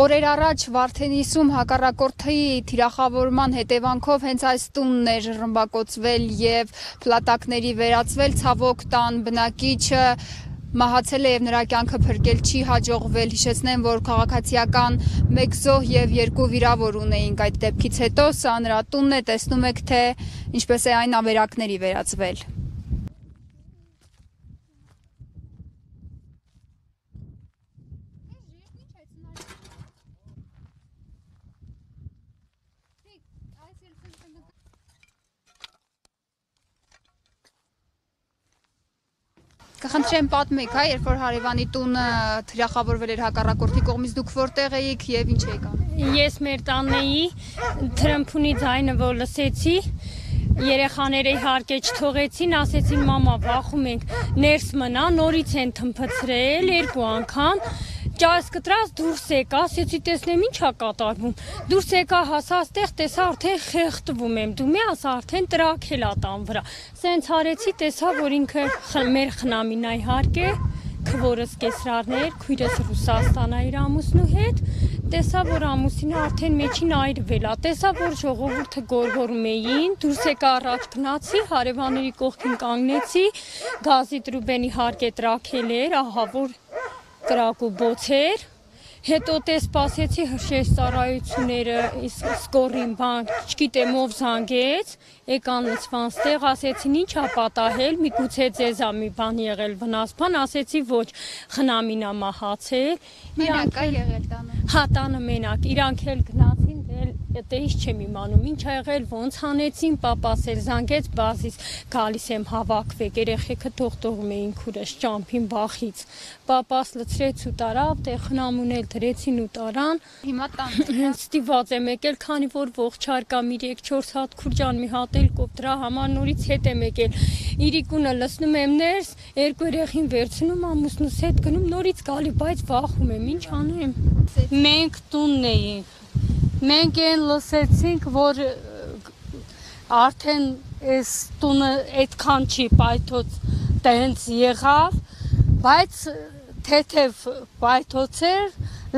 Օրեր առաջ Վարդենիսում հակառակորդի թիրախավորման հետևանքով հենց այս տունն էր ռմբակոծվել եւ փլատակների վերածվել ցավոք տան բնակիչը մահացել է եւ նրա կյանքը փրկել չի հաջողվել հիշեցնեմ որ քաղաքացիական 1 զոհ եւ 2 վիրավոր ունեինք այդ դեպքից հետո սա նրա տունն է տեսնում եք թե ինչպես է այն ավերակների վերածվել Կխնդրեմ պատմեք, հա, երբ որ հարևանի տունը թիրախավորվել էր հակառակորդի կողմից, դուք որտեղ էիք եւ ինչ եք անում։ Ես մեր տանն էի, թրմփունի ձայնը որ լսեցի, երեխաները իհարկե չթողեցին, ասեցին մամա, վախում ենք, ներս մնա, նորից են թմփցրել երկու անգամ ճայս կտրած դուրս եկա, ասեցի տեսնեմ ինչա կատարվում։ Դուրս եկա հասա այստեղ, տեսա արդեն խեղդվում եմ։ Դու մի ասա արդեն տրակել ա տան վրա։ Սենց արեցի, տեսա որ ինքը մեր խնամին ա իհարկե քվորս կեսրարներ, քույրս Ռուսաստան ա իր ամուսնու հետ, տեսա որ ամուսինը արդեն մեջին այրվել ա, տեսա որ ժողովուրդը գորգորում էին, դուրս եկա առաջ գնացի, հարևանների կողքին կանգնեցի, գազի տրուբենի հարկե տրակել էր, ահա որ կրակ ու բոցեր հետո տե սպասեցի հրշեջ ծառայությունները սկորին բան չգիտեմ ով զանգեց եկան լցվան ստեղ ասեցին ինչա պատահել միգուցե ձեզ ա մի բան եղել վնաս բան ասեցի ոչ խնամինա մահացել իրանք եղել տանը հա տանը մենակ իրանք էլ գնացին ինչ չեմ իմանում, ինչ ա եղել, ոնց հանեցին, papas էլ զանգեց բազից, գալիս եմ հավաքվեք, երեխեքը թողտողում էին քուրս ճամփին բախից։ Papas լցրեց ու տարավ, տեղ խնամուն էլ դրեցին ու տարան։ Հիմա տան։ Հենց ստիված եմ եկել, քանի որ ողջար կամ 3-4 հատ քուրջան մի հատ էլ կոպ դրա համար նորից հետ եմ եկել։ Իրիկունը լսնում եմ ներս, երկու երեխին վերցնում ամուսնուս հետ գնում, նորից գալի, բայց վախում եմ, ինչ անեմ։ Մենք տունն էինք Մենք այն լսեցինք, որ արդեն այս տունը այդքան չի պայթոց տենց եղավ, բայց թեթև պայթոցեր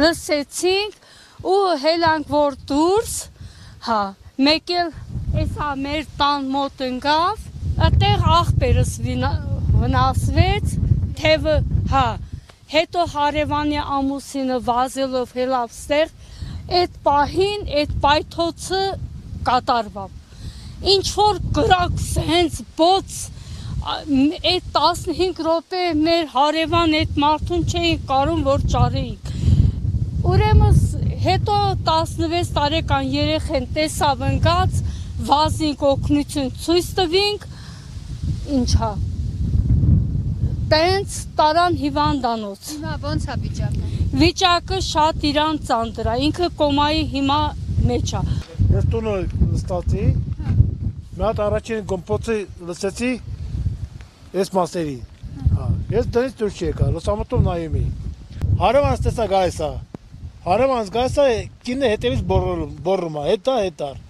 լսեցինք ու հելանք որ դուրս, հա, մեկ էլ էսա մեր տան մոտ ընկավ, այդտեղ աղբերս վնասվեց, թևը, հա, հետո հարևանի ամուսինը վազելով հելավ ստեղ այդ պահին այդ պայթոցը կատարվավ ինչ որ գրակ սենց բոց այդ 15 րոպե մեր հարևան այդ մարդուն չէին կարում որ ճարեինք ուրեմն հետո 16 տարեկան երեխեն տեսավ ընկած վազինք օգնություն ցույց տվինք ինչա տենց տարան հիվանդանոց հիմա ո՞նց է վիճակը? Վիճակը շատ իրան ծանր է, ինքը կոմայի հիմա մեջ է։ Ես տունը նստացի, մի հատ առաջին գոմպոցի լսեցի այս մասերի։ Հա, ես դրանից դուրս չեկա, լուսամուտով նայում էի։ Հարևանս տեսա գայս է։ Հարևանս գայս է, կինը հետևից բորռում, բորռում է, հետա, հետար։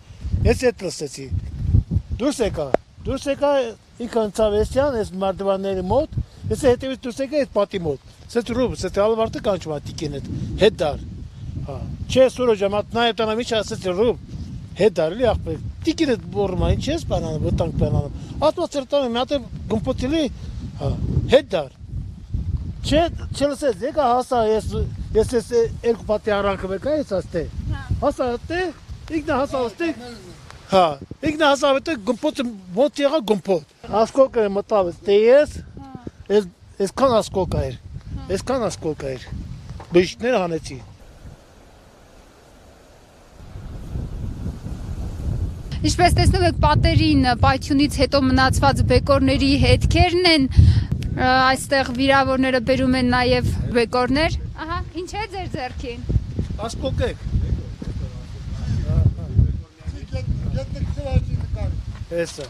Ես այդ լսեցի։ Դուրս եկա, դուրս եկա ինքը անցավ էսյան, այս մարդվանների մոտ, ես հետևից դուրս եկա այդ պատի մոտ Սետ ռուբ, սետ ալվարտը կանչում ատիկին հետ, հետ դար։ Հա, չէ սուրո ջամատ նայ տանա միջ ասեց ռուբ, հետ դար լի ախպեր։ Տիկին հետ բորմա, ինչ ես բանանը, վտանք բանանը։ Ատմա ծերտանը մի հատ գմպոտիլի, հա, հետ դար։ Չէ, չլսես, եկա հասա ես ես ես երկու պատի արանքը վեկա ես աստե։ Հասա այդտե, իգնա հասա այդտե։ Հա, իգնա հասա այդտե գմպոտ մոտ եղա գմպոտ։ Ասկոկը մտավ այդտե ես։ Ես այսքան ասկոկա էր։ Այսքան ասկոկա էր։ Բժիշկները հանեցի։ Ինչպես տեսնում եք պատերին պայթյունից հետո մնացված բեկորների հետքերն են այստեղ վիրավորները բերում են նաև բեկորներ։ Ահա, ինչ է ձեր ձեռքին։ Ասկոկեք։ Էսա։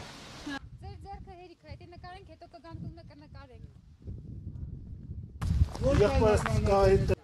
约莫大概。